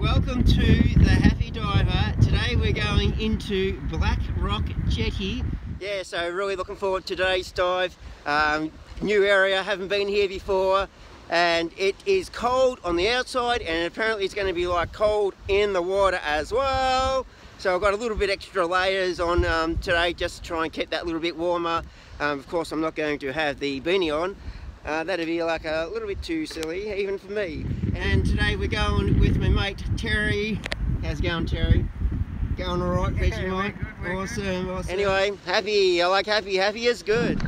welcome to the Happy Diver. Today we're going into Black Rock Jetty. Yeah, so really looking forward to today's dive. Um, new area, haven't been here before and it is cold on the outside and apparently it's going to be like cold in the water as well. So I've got a little bit extra layers on um, today just to try and keep that little bit warmer. Um, of course I'm not going to have the beanie on. Uh, that'd be like a little bit too silly even for me. And today we're going with my mate Terry. How's it going Terry? Going alright, yeah, we're good, we're awesome, awesome. Anyway, happy, I like happy, happy is good.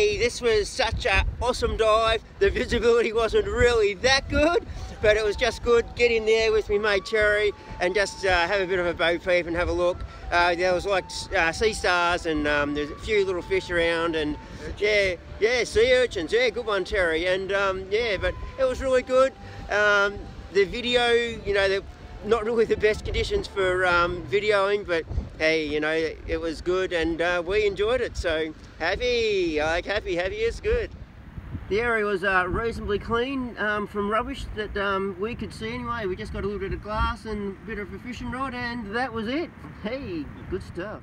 hey this was such an awesome dive. The visibility wasn't really that good but it was just good get in there with me mate Terry and just uh, have a bit of a boat peep and have a look. Uh, there was like uh, sea stars and um, there's a few little fish around and yeah yeah sea urchins yeah good one Terry and um, yeah but it was really good. Um, the video you know the not really the best conditions for um, videoing, but hey, you know, it was good and uh, we enjoyed it. So happy, like happy, happy is good. The area was uh, reasonably clean um, from rubbish that um, we could see anyway. We just got a little bit of glass and a bit of a fishing rod and that was it. Hey, good stuff.